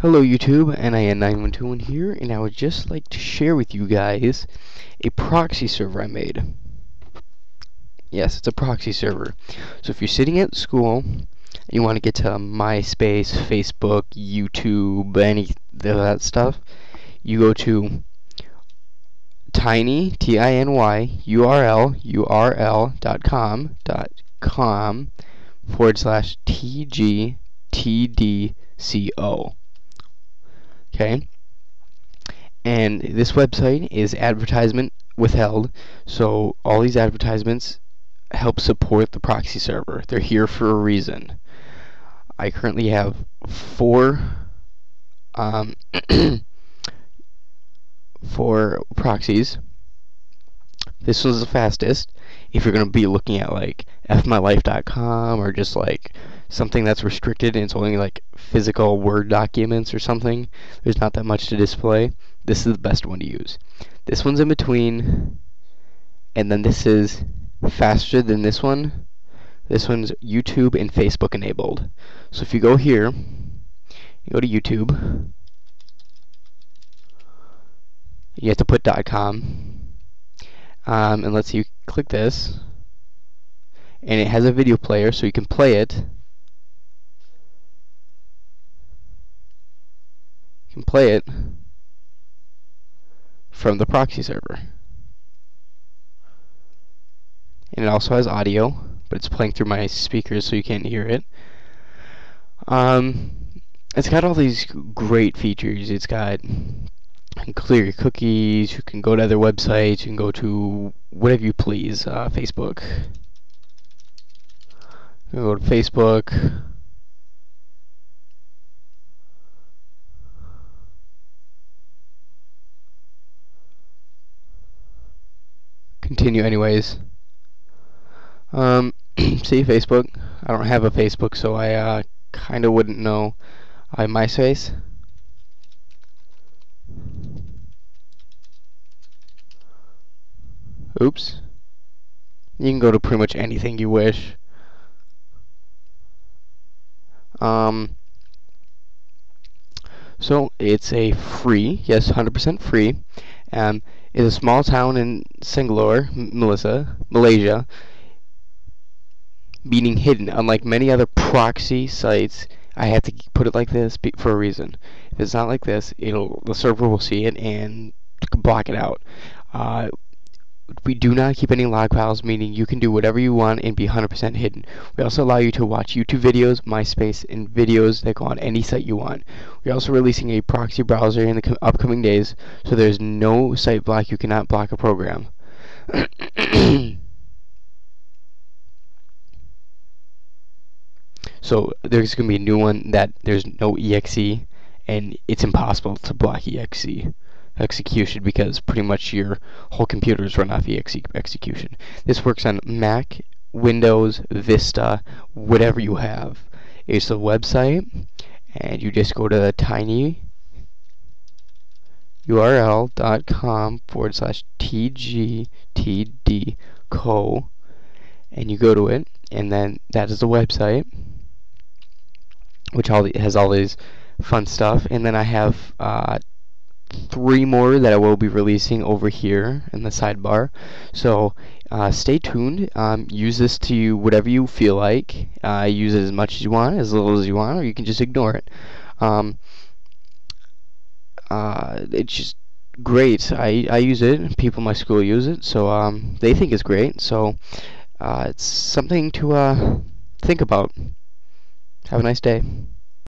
Hello YouTube, NIN912 here, and I would just like to share with you guys a proxy server I made. Yes, it's a proxy server. So if you're sitting at school, and you want to get to MySpace, Facebook, YouTube, any of that stuff, you go to tiny, T-I-N-Y, URL, URL dot com, dot com, forward slash T-G-T-D-C-O okay? And this website is advertisement withheld so all these advertisements help support the proxy server. They're here for a reason. I currently have four um, four proxies. This one's the fastest if you're going to be looking at like fmylife.com or just like something that's restricted and it's only like physical Word documents or something, there's not that much to display, this is the best one to use. This one's in between, and then this is faster than this one. This one's YouTube and Facebook enabled. So if you go here, you go to YouTube, you have to put .com, um, and let's see, you click this, and it has a video player so you can play it can play it from the proxy server. And it also has audio, but it's playing through my speakers so you can't hear it. Um, it's got all these great features. It's got clear your cookies, you can go to other websites, you can go to whatever you please, uh, Facebook. You can go to Facebook, continue anyways. Um, see Facebook. I don't have a Facebook, so I uh, kind of wouldn't know. I MySpace. Oops. You can go to pretty much anything you wish. Um, so it's a free, yes, 100% free. Um, is a small town in Selangor, Melissa, Malaysia, meaning hidden. Unlike many other proxy sites, I have to put it like this for a reason. If it's not like this, it'll the server will see it and block it out. Uh, we do not keep any log files, meaning you can do whatever you want and be 100% hidden. We also allow you to watch YouTube videos, MySpace, and videos that go on any site you want. We're also releasing a proxy browser in the upcoming days, so there's no site block. You cannot block a program. so there's going to be a new one that there's no exe, and it's impossible to block exe execution because pretty much your whole computer is run off exe execution. This works on Mac, Windows, Vista, whatever you have. It's a website, and you just go to tinyurl.com forward slash tgtdco, and you go to it and then that is the website which all has all these fun stuff and then I have uh, three more that I will be releasing over here in the sidebar. So uh, stay tuned. Um, use this to whatever you feel like. Uh, use it as much as you want, as little as you want, or you can just ignore it. Um, uh, it's just great. I, I use it. People in my school use it, so um, they think it's great. So uh, it's something to uh, think about. Have a nice day.